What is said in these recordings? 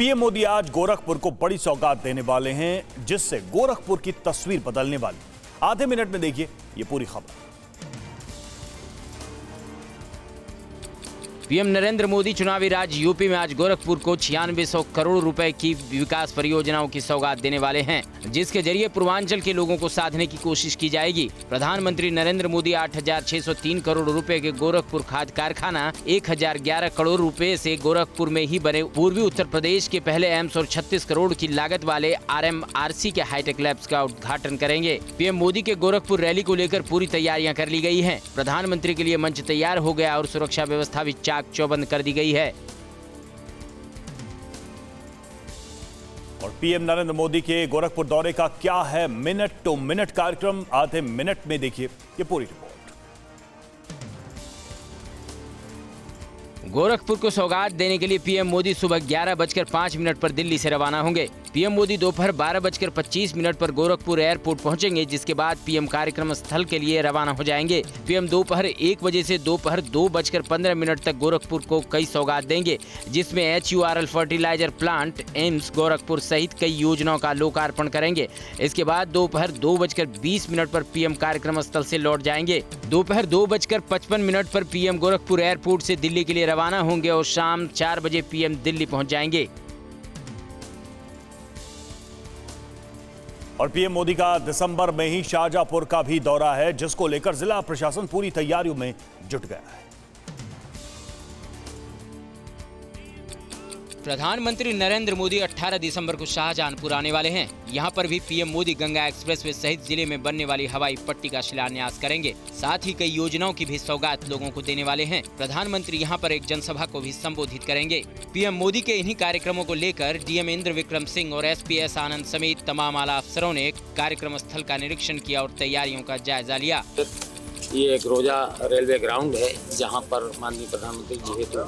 PM Modi आज गोरखपुर को बड़ी सौगात देने वाले हैं, जिससे गोरखपुर की तस्वीर बदलने वाली। आधे मिनट में देखिए ये पूरी खबर। पीएम नरेंद्र मोदी चुनावी राज्य यूपी में आज गोरखपुर को छियानवे सौ करोड़ रुपए की विकास परियोजनाओं की सौगात देने वाले हैं जिसके ज़रिए पूर्वांचल के लोगों को साधने की कोशिश की जाएगी। प्रधानमंत्री नरेंद्र मोदी 8,603 करोड़ रुपए के गोरखपुर खाद कारखाना 1,011 करोड़ रुपए से गोरखपुर में ही बने पूर्वी उत्तर प्रदेश के पहले एम्स और 36 करोड़ की लागत वाले आरएमआरसी के हाईटेक लैब्स का उद्घाटन करेंगे। पीएम मोदी के गोरखपुर रैली को लेकर पूरी तैयारियाँ कर ली गई है। प्रधानमंत्री के लिए मंच तैयार हो गया और सुरक्षा व्यवस्था भी चाक चौबंद कर दी गई है। और पीएम नरेंद्र मोदी के गोरखपुर दौरे का क्या है मिनट टू मिनट कार्यक्रम? आधे मिनट में देखिए ये पूरी रिपोर्ट। गोरखपुर को सौगात देने के लिए पीएम मोदी सुबह ग्यारह बजकर पाँच मिनट पर दिल्ली से रवाना होंगे। पीएम मोदी दोपहर बारह बजकर पच्चीस मिनट पर गोरखपुर एयरपोर्ट पहुँचेंगे, जिसके बाद पीएम कार्यक्रम स्थल के लिए रवाना हो जाएँगे। पीएम दोपहर एक बजे से दोपहर दो बजकर पंद्रह मिनट तक गोरखपुर को कई सौगात देंगे, जिसमें H fertiliser plant, AIIMS Gorakhpur सहित कई योजनाओं का लोकार्पण करेंगे। इसके बाद दोपहर दो बजकर बीस मिनट पर पीएम कार्यक्रम स्थल से लौट जाएँगे। दोपहर दो बजकर पचपन मिनट पर पीएम गोरखपुर एयरपोर्ट से दिल्ली के लिए रवाना होंगे और शाम चार बजे पीएम दिल्ली पहुँच जाएँगे। और पीएम मोदी का दिसंबर में ही शाहजहापुर का भी दौरा है, जिसको लेकर जिला प्रशासन पूरी तैयारियों में जुट गया है। प्रधानमंत्री नरेंद्र मोदी 18 दिसंबर को शाहजहांपुर आने वाले हैं। यहाँ पर भी पीएम मोदी गंगा एक्सप्रेसवे सहित ज़िले में बनने वाली हवाई पट्टी का शिलान्यास करेंगे। साथ ही कई योजनाओं की भी सौगात लोगों को देने वाले हैं। प्रधानमंत्री यहाँ पर एक जनसभा को भी संबोधित करेंगे। पीएम मोदी के इन्हीं कार्यक्रमों को लेकर डीएम इंद्र विक्रम सिंह और एस आनंद समेत तमाम आला अफसरों ने कार्यक्रम स्थल का निरीक्षण किया और तैयारियों का जायजा लिया। ये एक रोजा रेलवे ग्राउंड है, जहाँ पर माननीय प्रधानमंत्री जी हेतु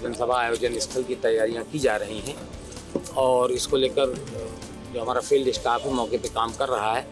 जनसभा आयोजन स्थल की तैयारियाँ की जा रही हैं। और इसको लेकर जो हमारा फ़ील्ड स्टाफ है, मौके पे काम कर रहा है।